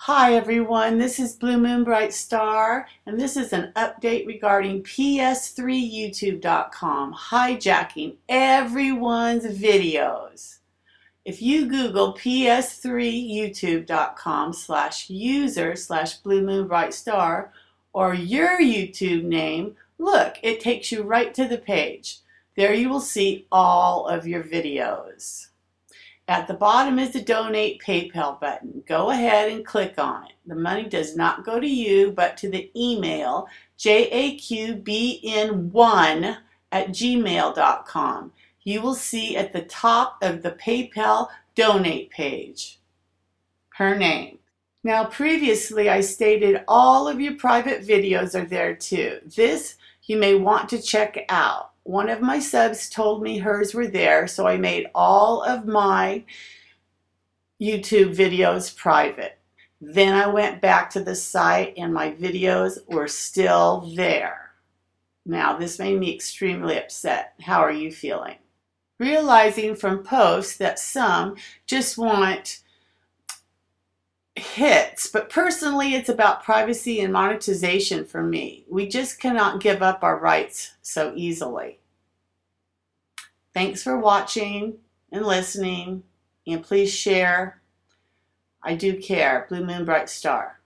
Hi everyone, this is Blue Moon Bright Star, and this is an update regarding PS3YouTube.com hijacking everyone's videos. If you Google PS3YouTube.com slash user slash Blue Moon Bright Star or your YouTube name, look, it takes you right to the page. There you will see all of your videos. At the bottom is the donate PayPal button. Go ahead and click on it. The money does not go to you, but to the email jaqbn1 at gmail.com. You will see at the top of the PayPal donate page her name. Now previously I stated all of your private videos are there too. This you may want to check out one of my subs told me hers were there, so I made all of my YouTube videos private. Then I went back to the site and my videos were still there. Now, this made me extremely upset. How are you feeling? Realizing from posts that some just want hits, but personally it's about privacy and monetization for me. We just cannot give up our rights so easily. Thanks for watching and listening, and please share. I do care. Blue Moon Bright Star.